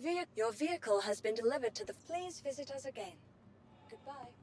Ve your vehicle has been delivered to the... Please visit us again. Goodbye.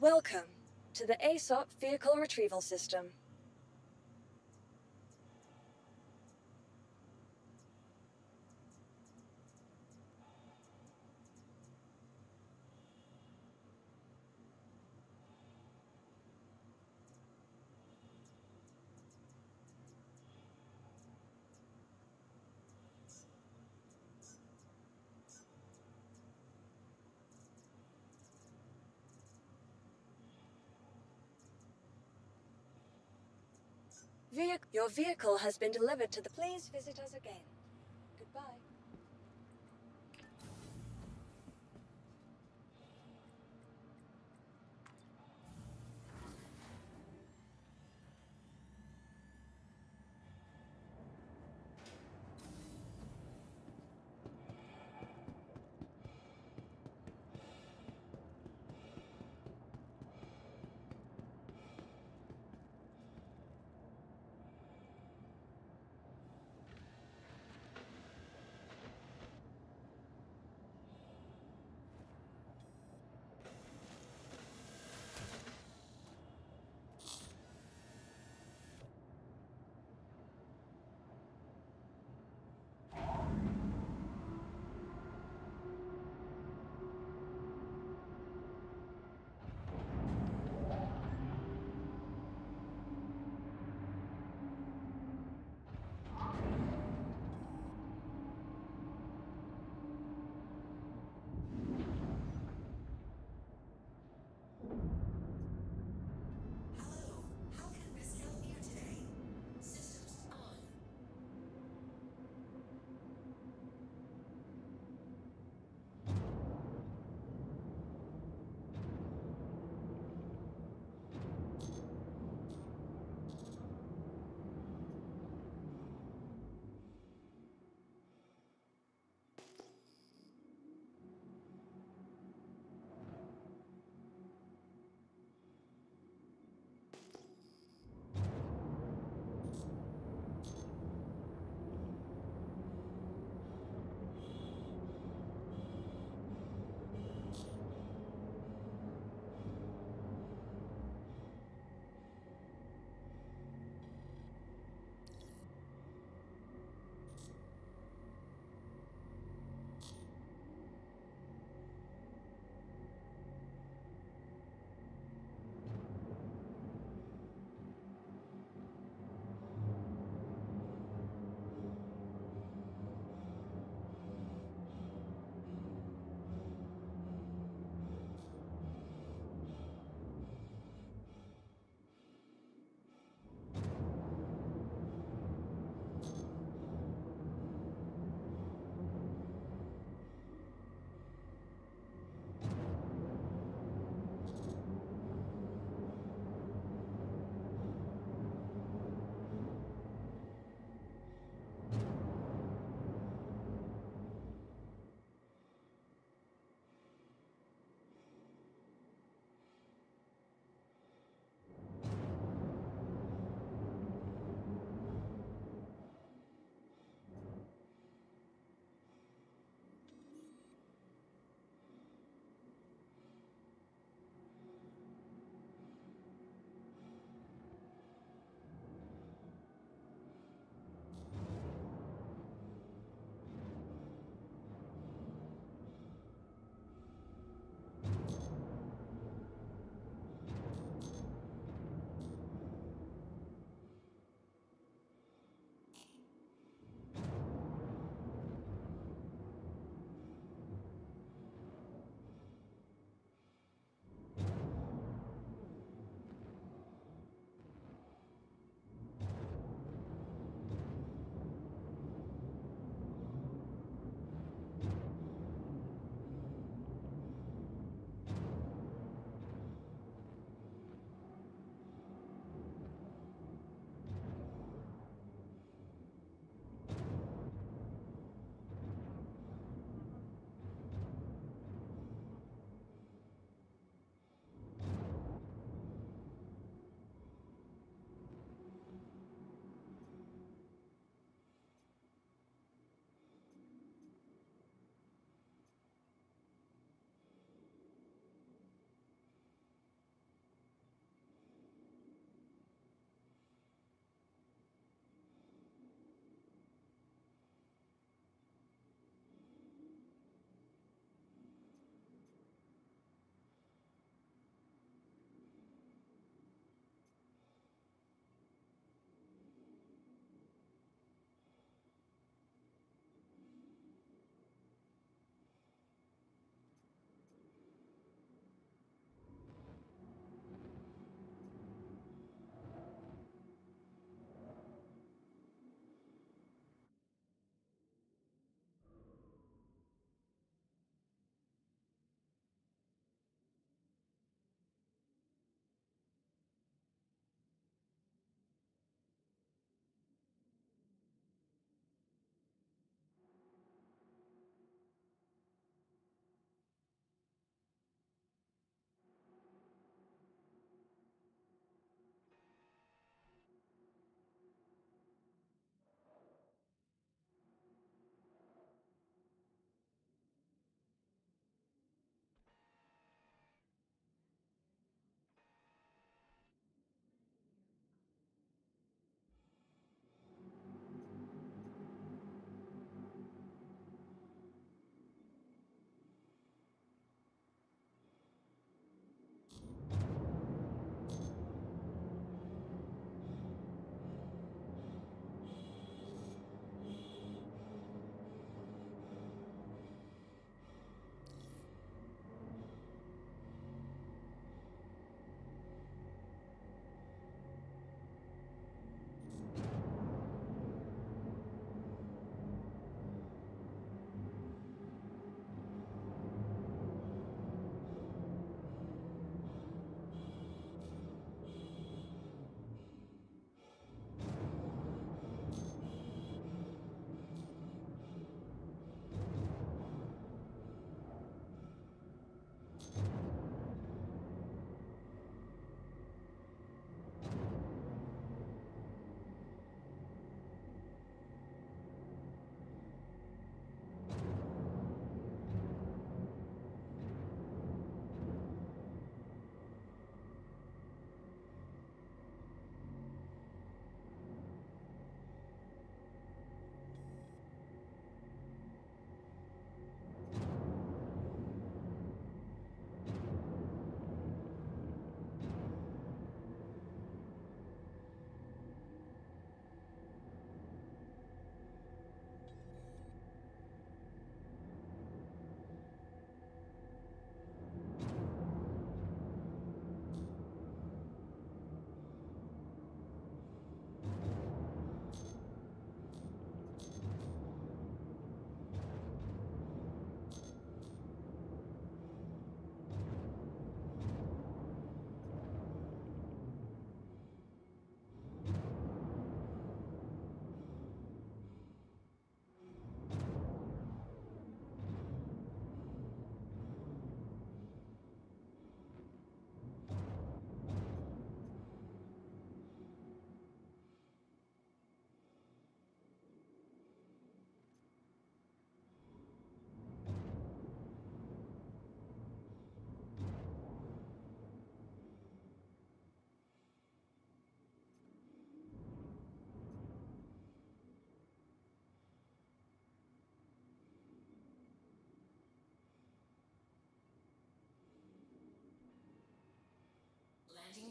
Welcome to the ASOP Vehicle Retrieval System. Your vehicle has been delivered to the. Please visit us again.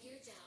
Dear Dad,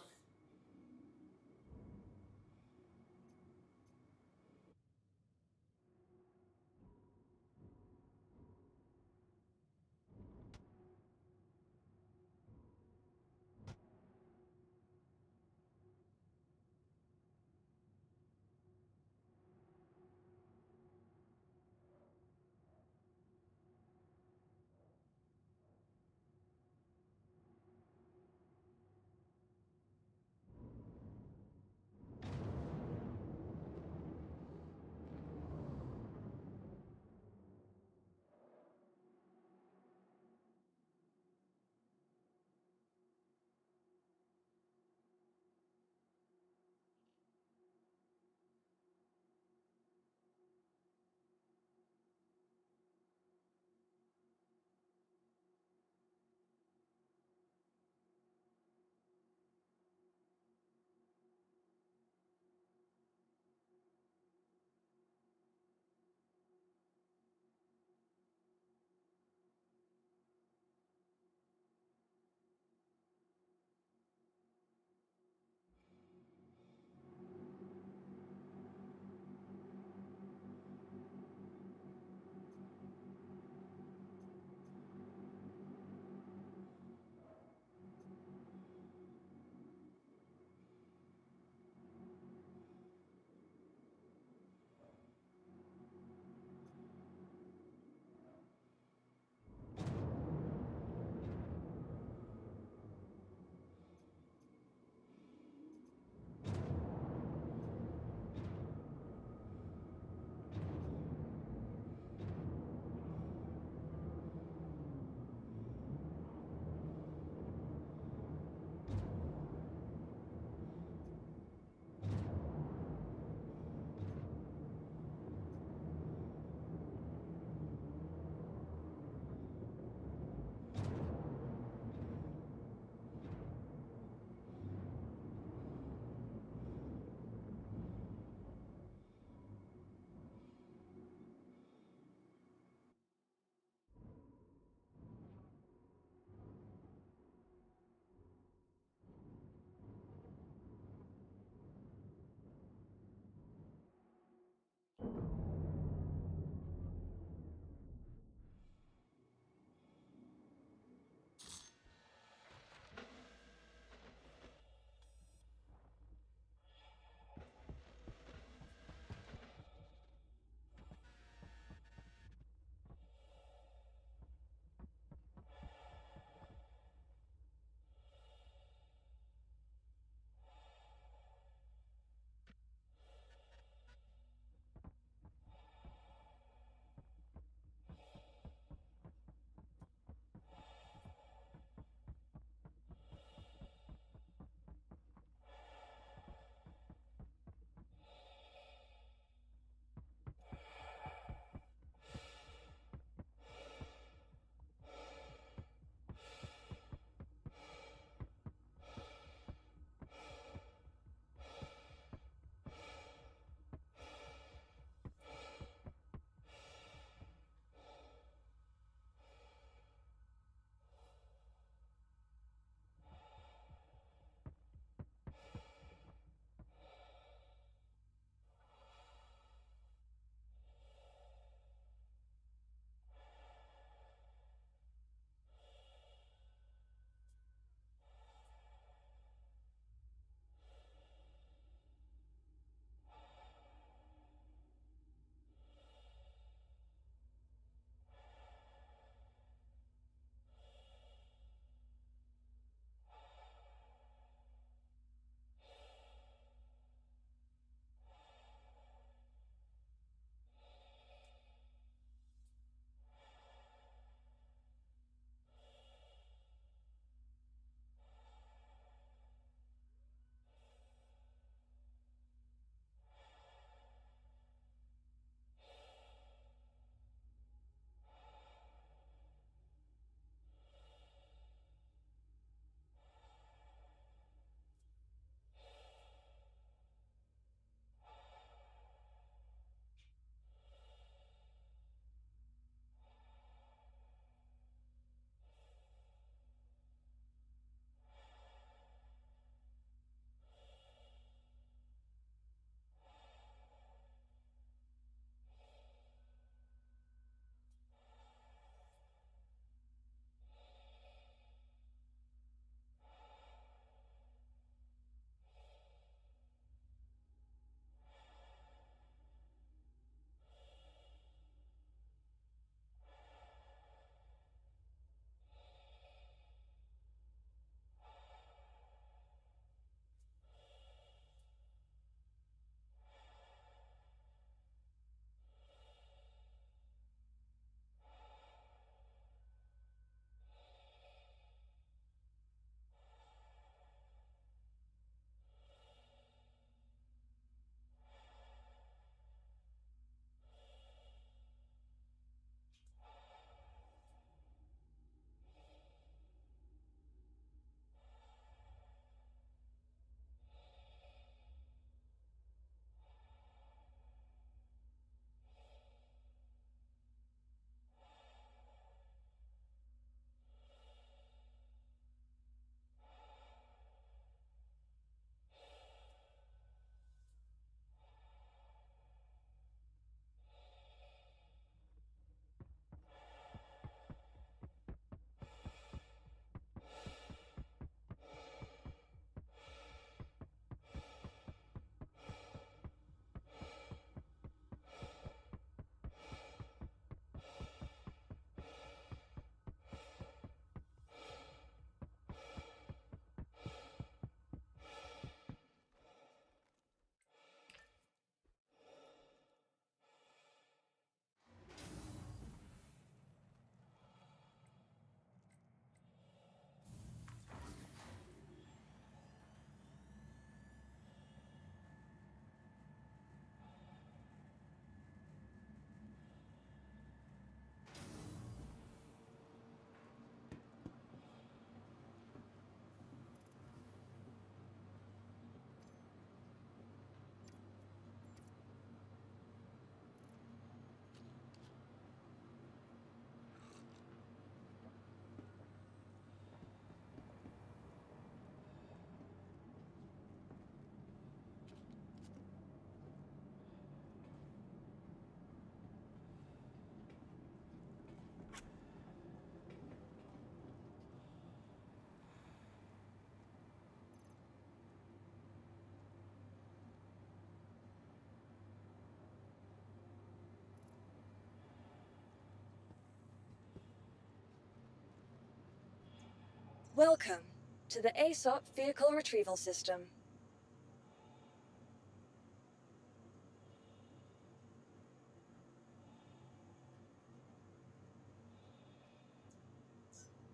Welcome to the ASOP Vehicle Retrieval System.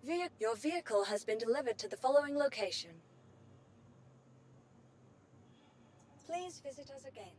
Ve- Your vehicle has been delivered to the following location. Please visit us again.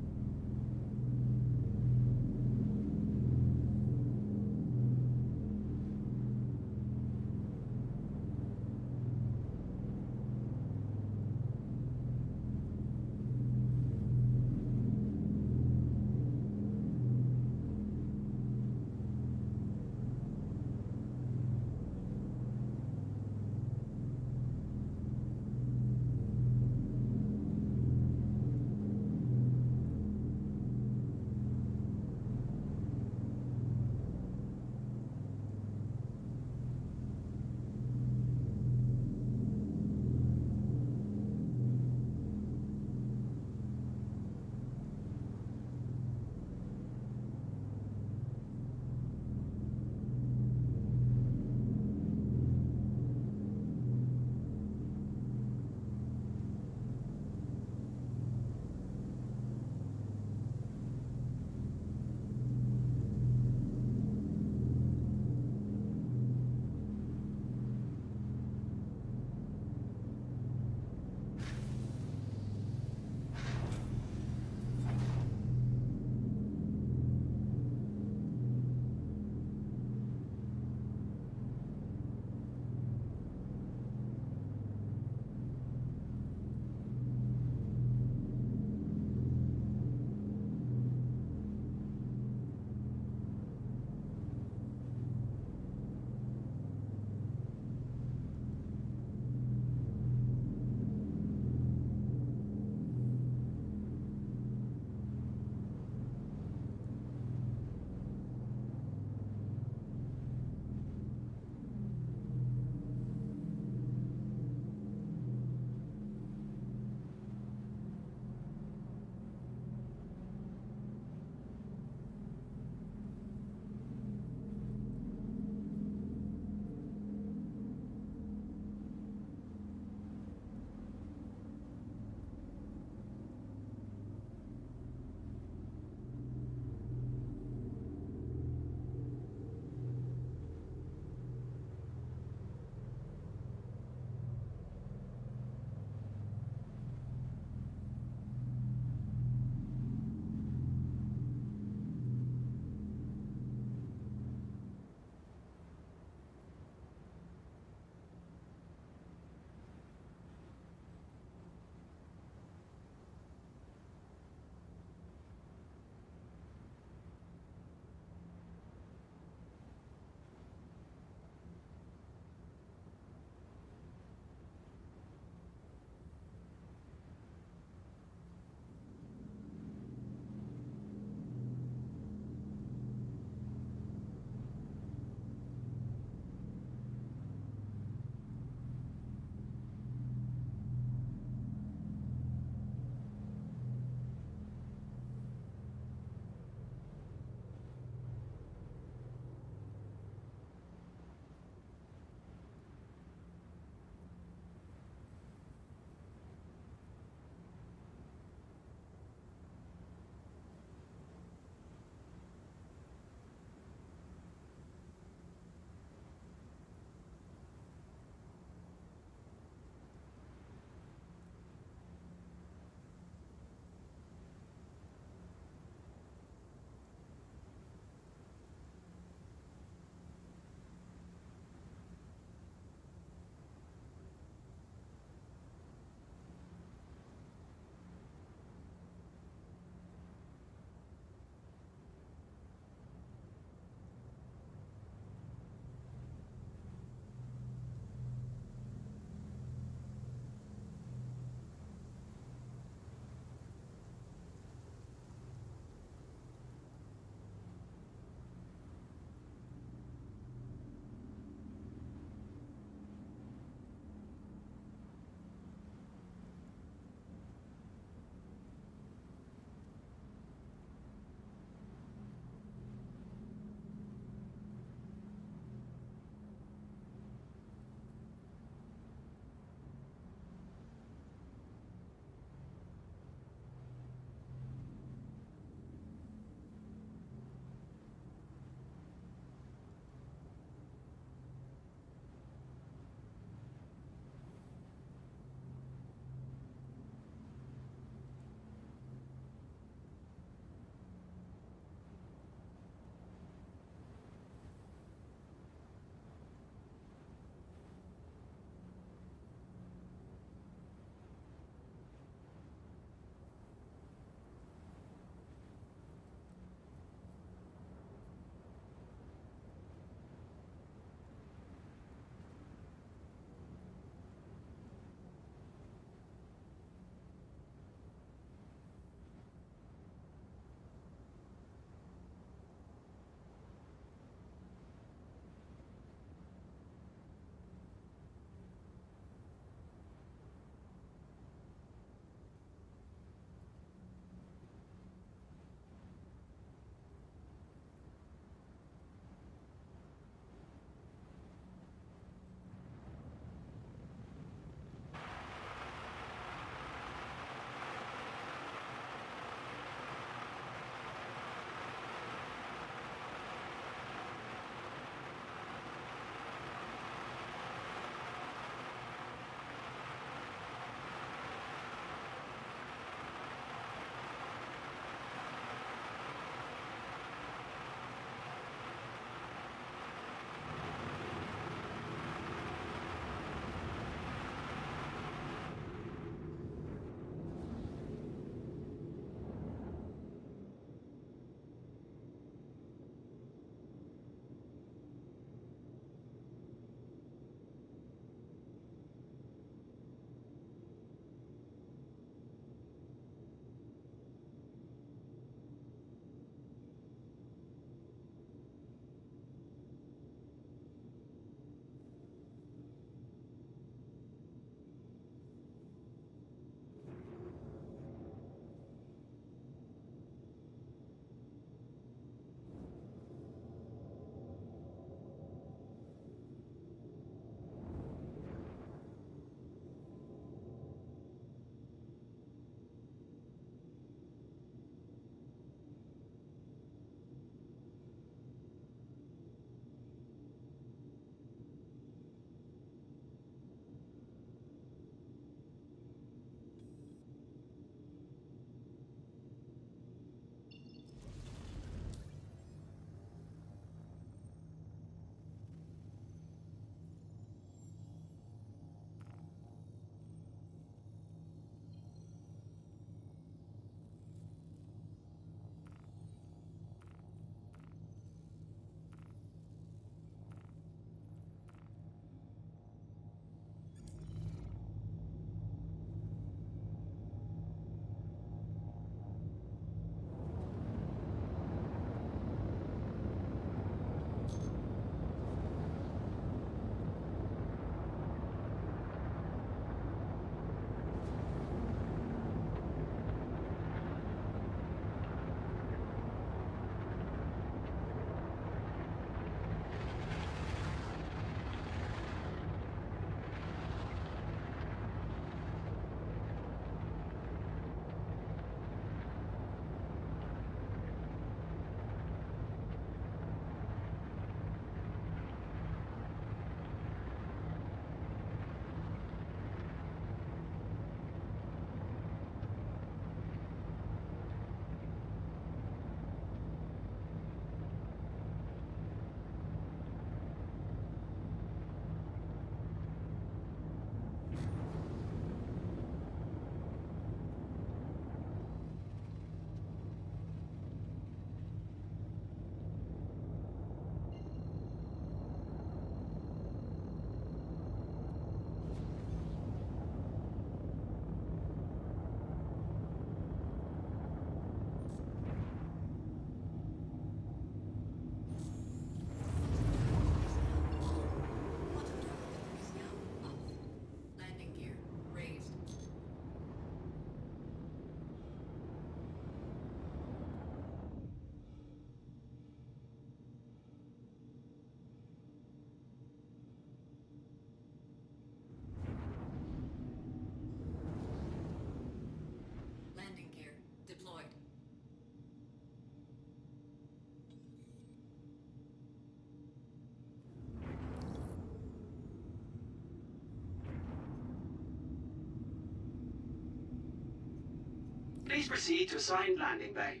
Please proceed to assigned landing bay.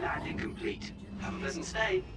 Landing complete. Have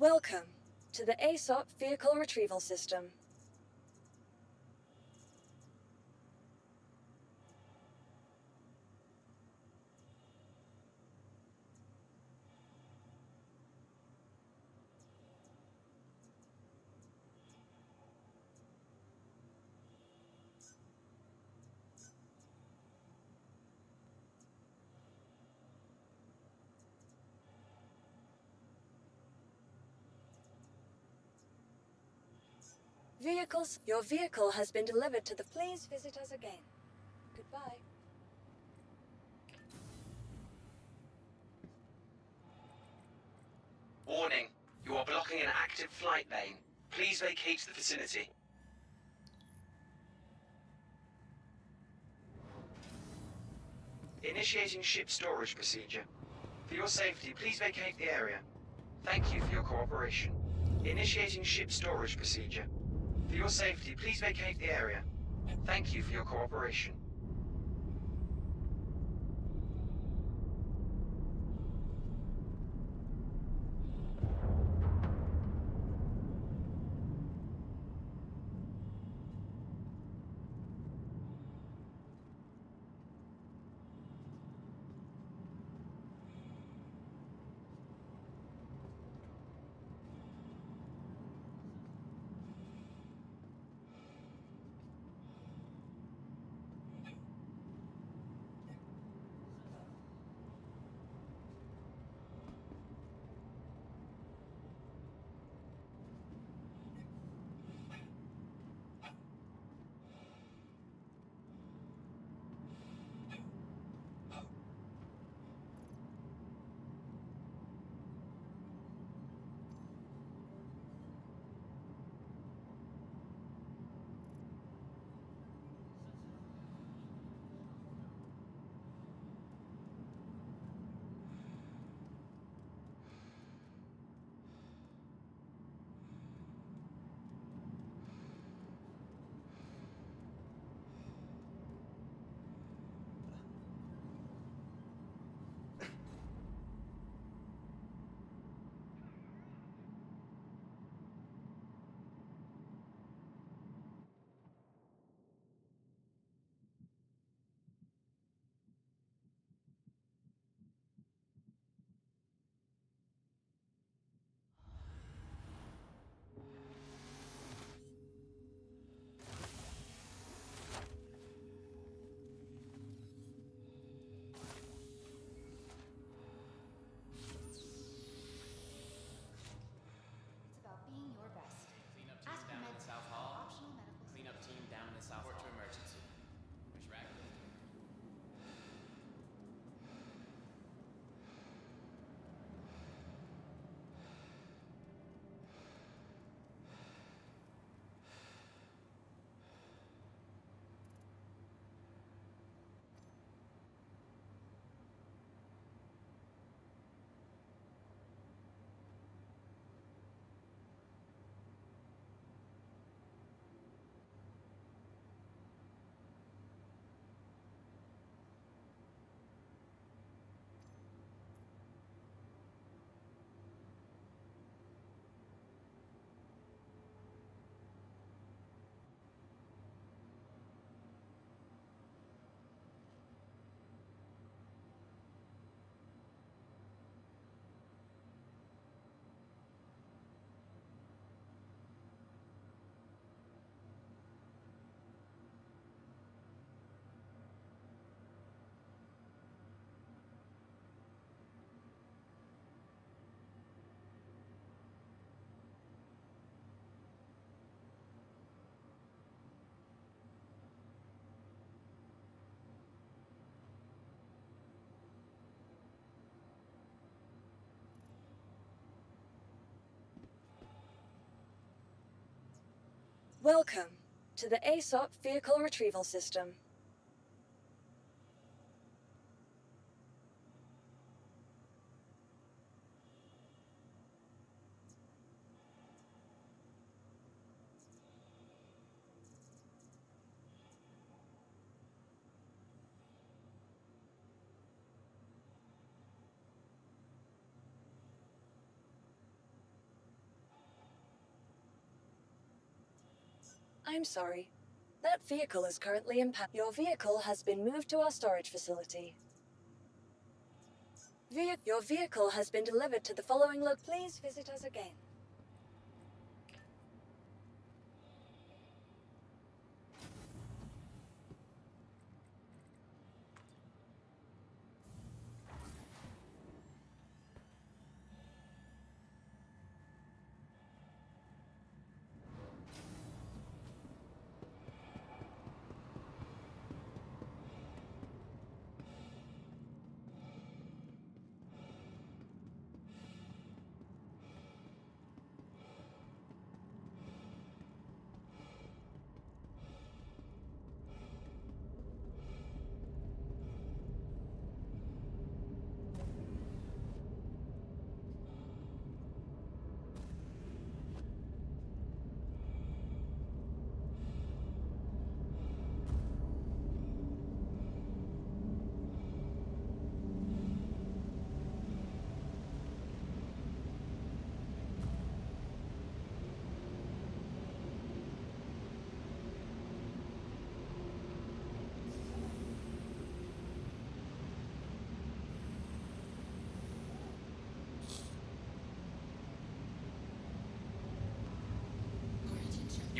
Welcome to the ASOP Vehicle Retrieval System. Vehicles, your vehicle has been delivered to the. Please visit us again. Goodbye. Warning. You are blocking an active flight lane. Please vacate the vicinity. Initiating ship storage procedure. For your safety, please vacate the area. Thank you for your cooperation. Initiating ship storage procedure. For your safety, please vacate the area. Thank you for your cooperation. Welcome to the ASOP Vehicle Retrieval System. I'm sorry. That vehicle is currently impound. Your vehicle has been moved to our storage facility. Ve your vehicle has been delivered to the following look. Please visit us again.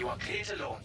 You are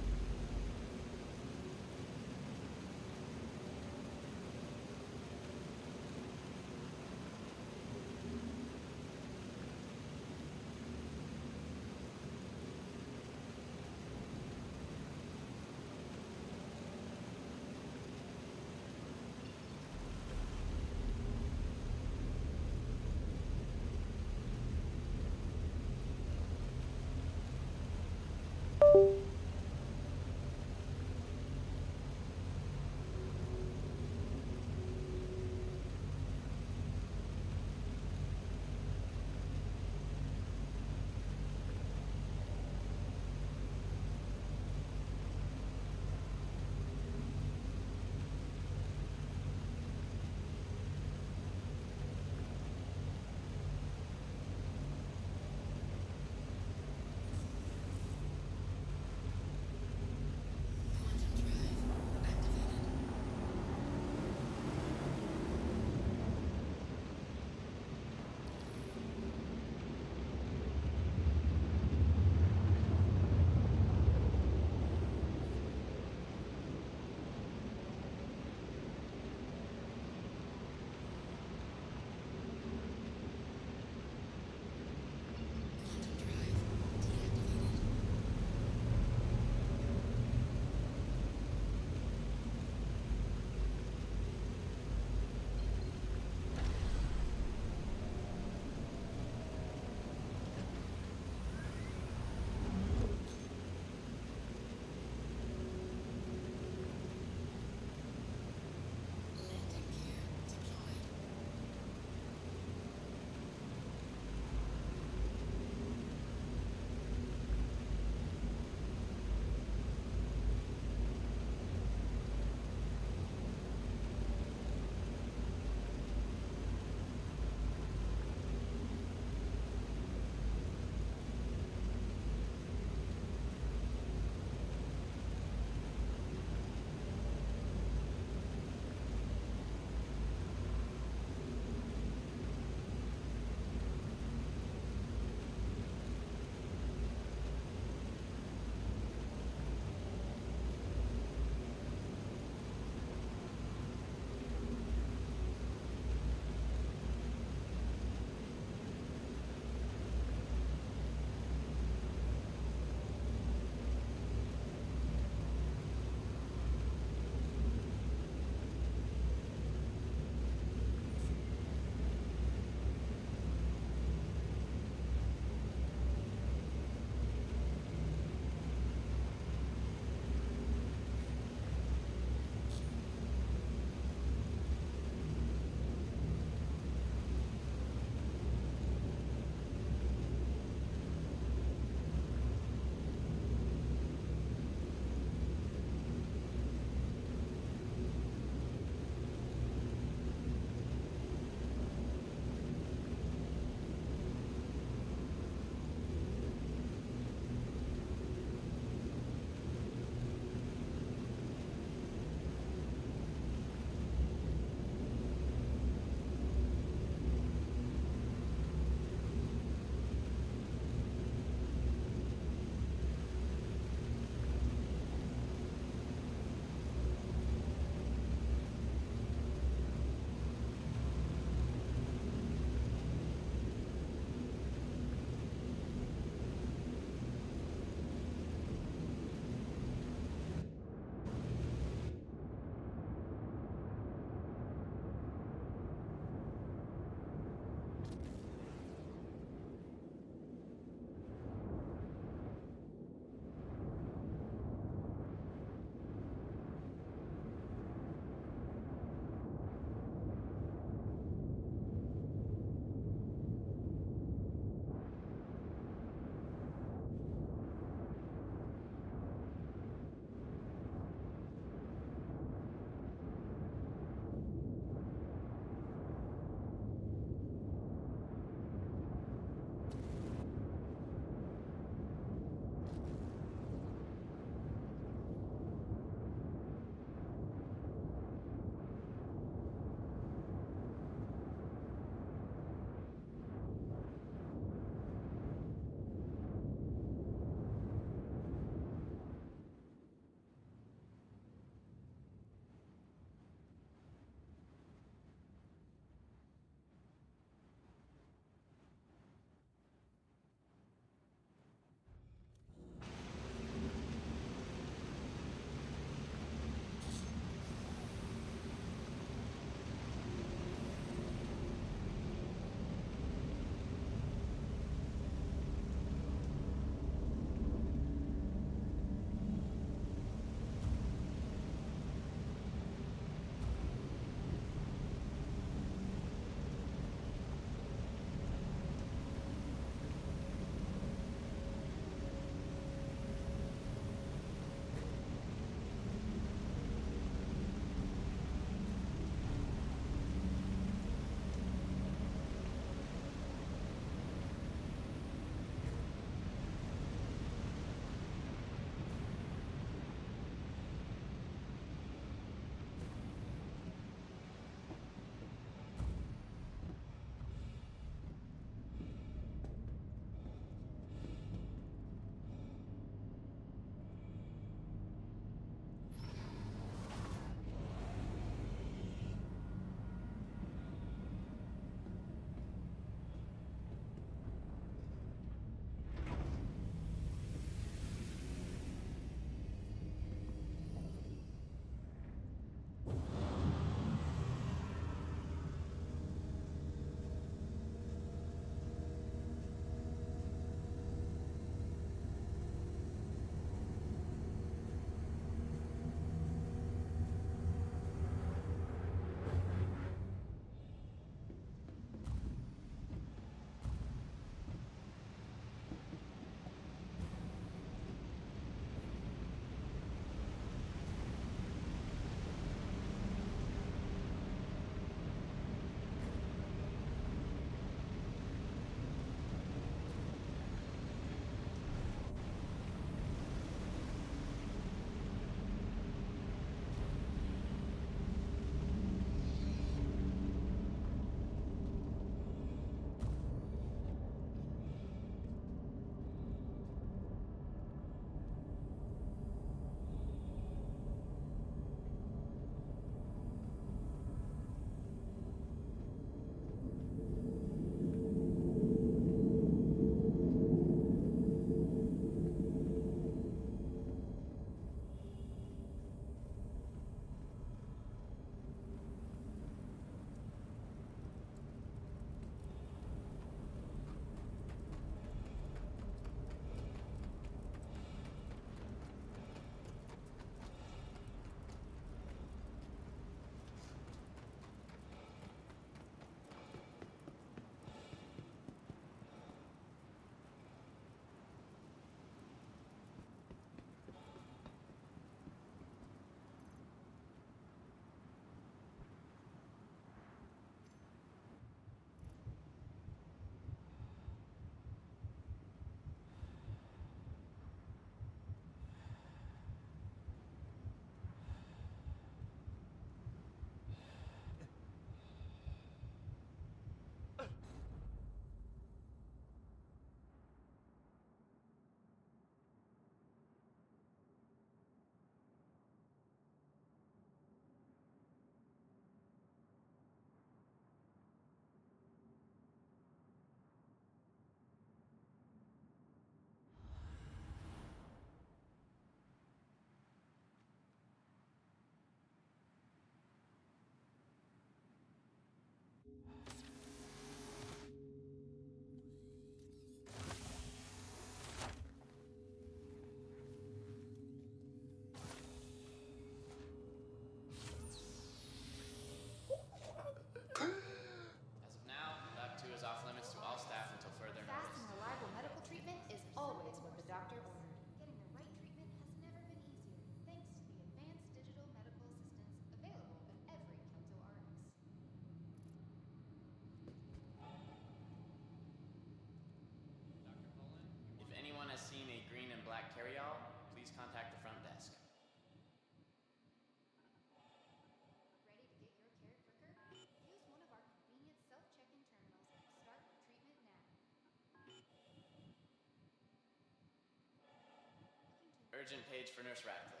Urgent page for Nurse Ratcliffe.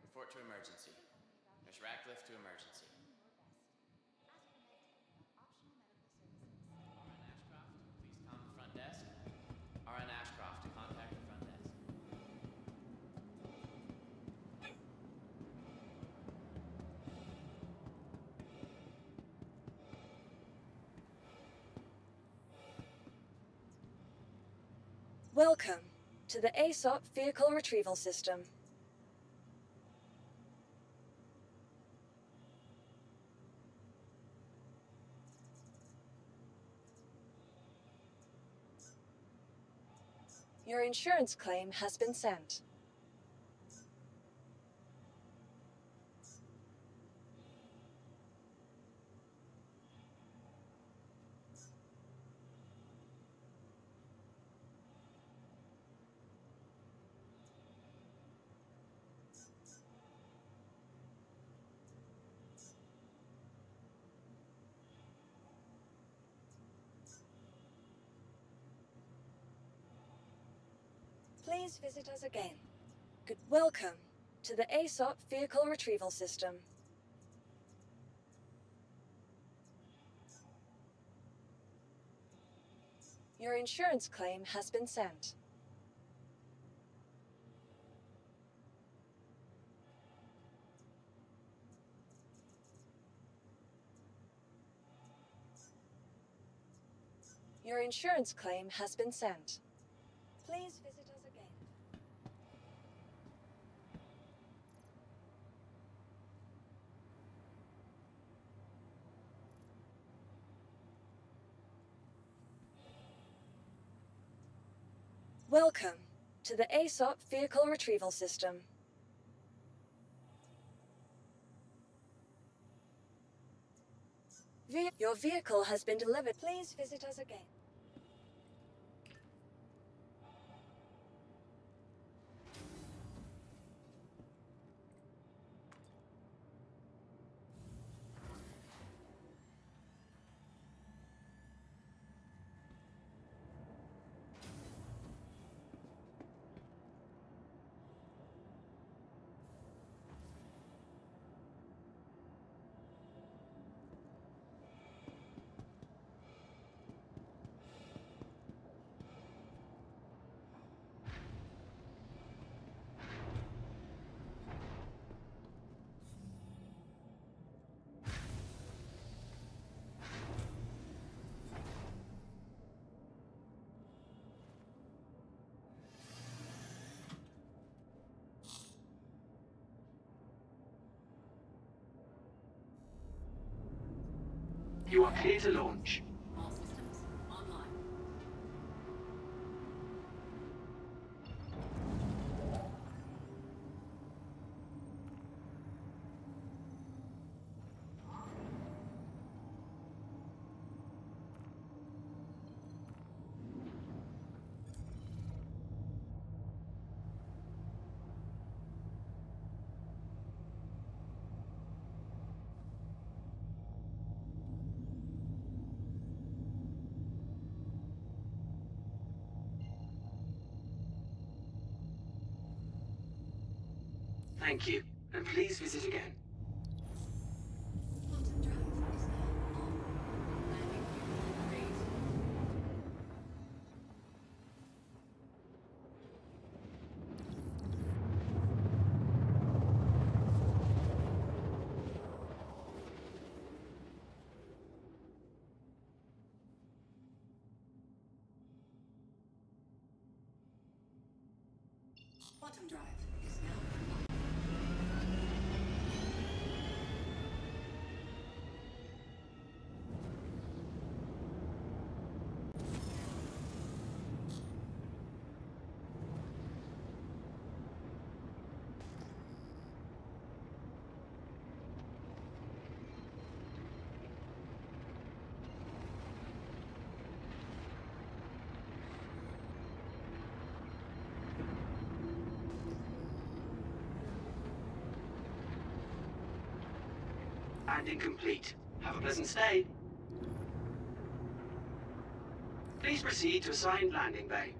Report to emergency. Nurse Ratcliffe to emergency. RN Ashcroft, please come to front desk. RN Ashcroft to contact the front desk. Welcome to the ASOP Vehicle Retrieval System. Your insurance claim has been sent. Please visit again. Good welcome to the ASOP Vehicle Retrieval System. Your insurance claim has been sent. Your insurance claim has been sent. Please visit us again. Welcome to the ASOP Vehicle Retrieval System. Ve- Your vehicle has been delivered. Please visit us again. You are clear to launch. Thank you, and please visit again. Quantum drive is now on. Landing gear raised. Quantum drive is now online. And incomplete. Have a pleasant stay. Please proceed to assigned landing bay.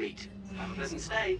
Have a pleasant stay.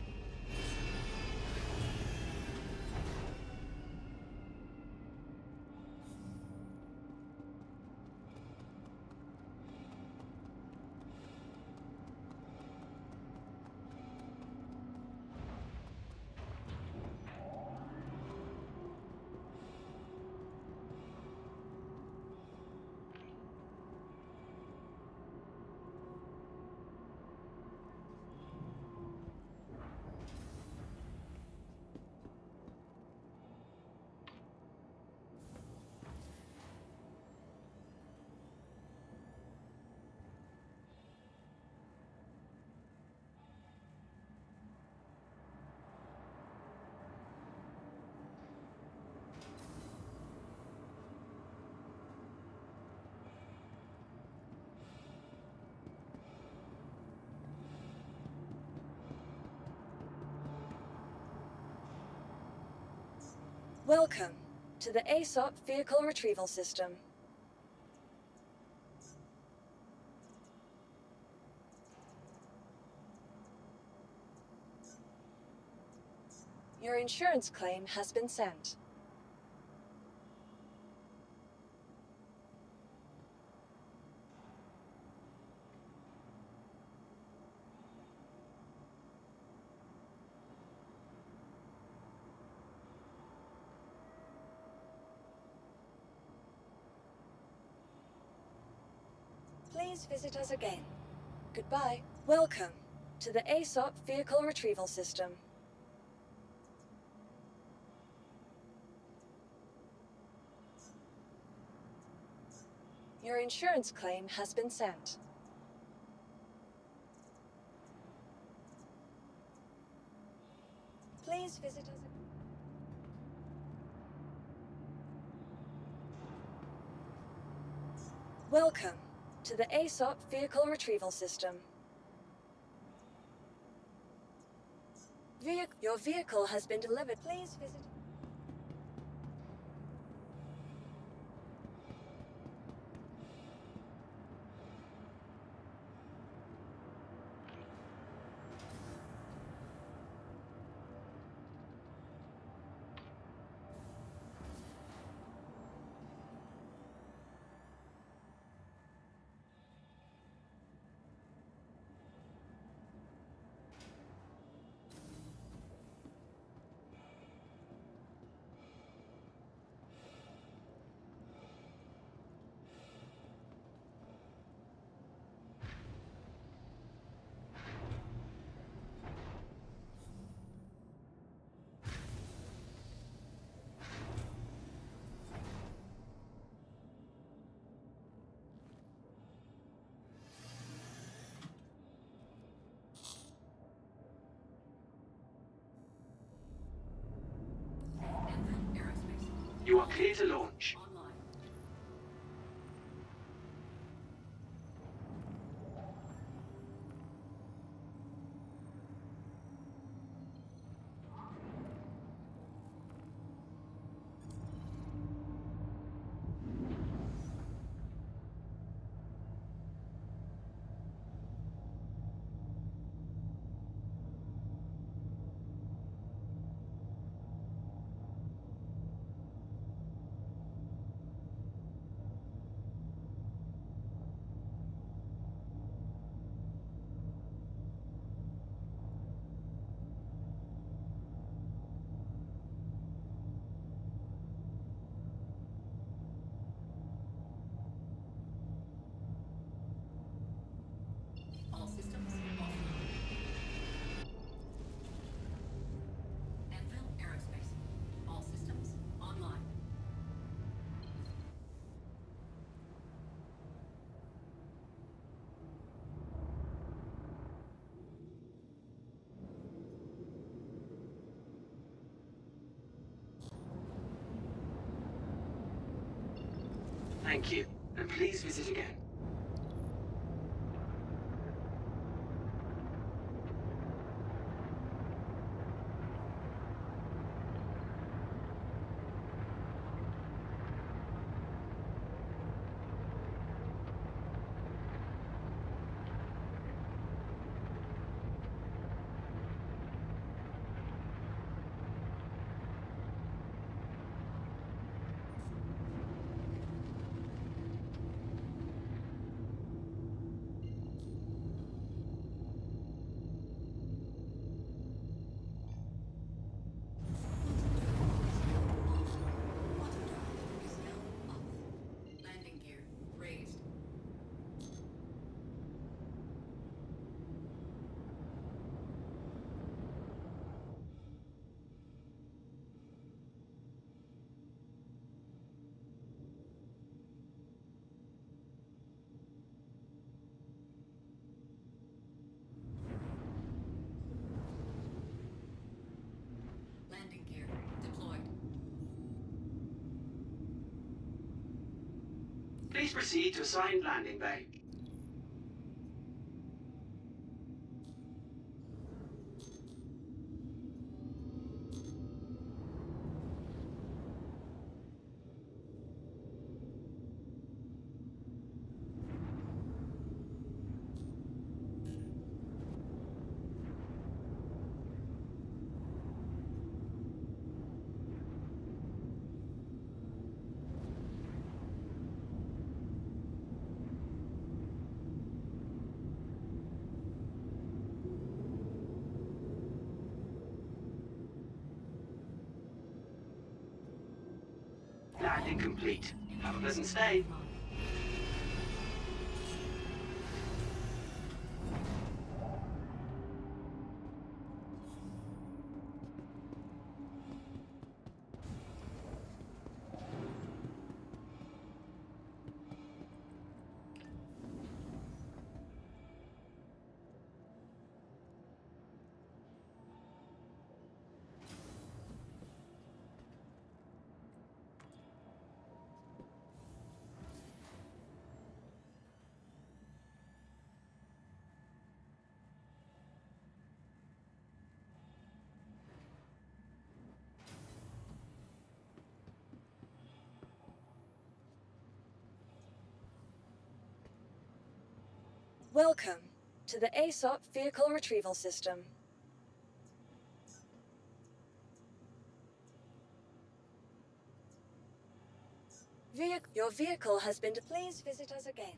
Welcome to the ASOP Vehicle Retrieval System. Your insurance claim has been sent. Please visit us again. Goodbye. Welcome to the ASOP Vehicle Retrieval System. Your insurance claim has been sent. Please visit us. again. Welcome to the ASOP Vehicle Retrieval System. Vehic your vehicle has been delivered. Please visit. Thank you, and please visit again. Please proceed to assigned landing bay. Landing complete. Have a pleasant stay. Welcome to the ASOP Vehicle Retrieval System. Vehi- your vehicle has been. Please visit us again.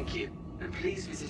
Thank you, and please visit